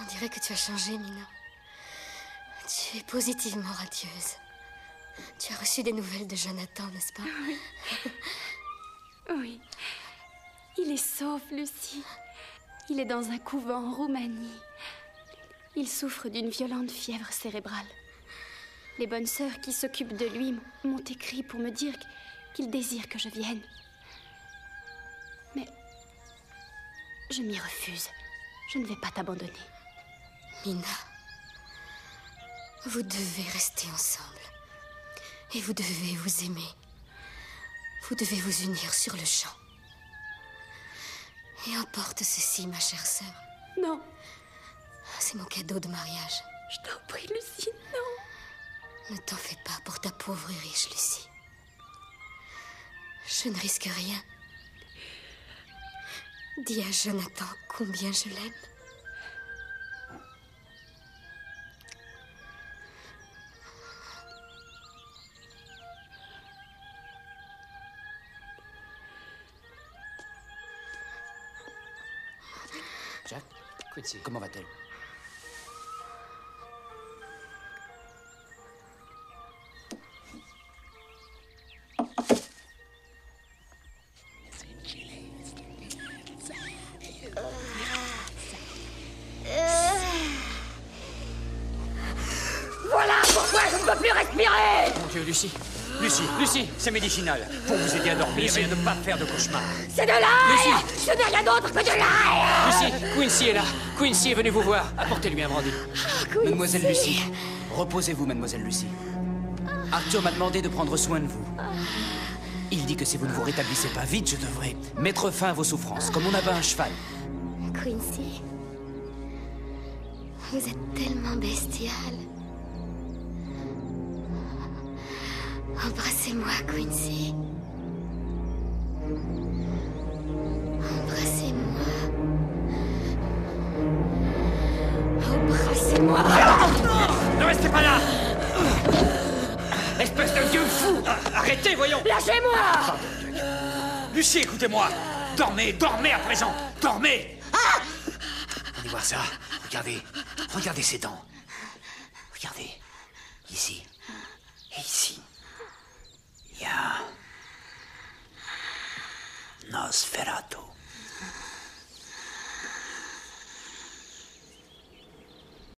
On dirait que tu as changé, Mina. Tu es positivement radieuse. Tu as reçu des nouvelles de Jonathan, n'est-ce pas? Oui. Oui. Il est sauf, Lucie. Il est dans un couvent en Roumanie. Il souffre d'une violente fièvre cérébrale. Les bonnes sœurs qui s'occupent de lui m'ont écrit pour me dire qu'ils désirent que je vienne. Mais je m'y refuse. Je ne vais pas t'abandonner. Mina, vous devez rester ensemble. Et vous devez vous aimer. Vous devez vous unir sur le champ. Et emporte ceci, ma chère sœur. Non. C'est mon cadeau de mariage. Je t'en prie, Lucie, non. Ne t'en fais pas pour ta pauvre et riche Lucie. Je ne risque rien. Dis à Jonathan combien je l'aime. Comment va-t-elle? Voilà pourquoi je ne peux plus respirer! Mon Dieu, Lucie Lucie, Lucie, c'est médicinal. Pour vous aider à dormir et à ne pas faire de cauchemars. C'est de l'air Lucie Ce n'est rien d'autre que de l'air Lucie, Quincy est là. Quincy est venu vous voir. Apportez-lui un brandy. Mademoiselle Lucie, reposez-vous, mademoiselle Lucie. Arthur m'a demandé de prendre soin de vous. Il dit que si vous ne vous rétablissez pas vite, je devrais mettre fin à vos souffrances, comme on abat un cheval. Quincy, vous êtes tellement bestial. Embrassez-moi, Quincy. Embrassez-moi. Embrassez-moi. Ne restez pas là Espèce de vieux fou Arrêtez, voyons Lâchez-moi Lucie, écoutez-moi Dormez, dormez à présent Dormez Allez voir ça. Regardez. Regardez ses dents. Regardez. Ici. Et ici. Nosferatu.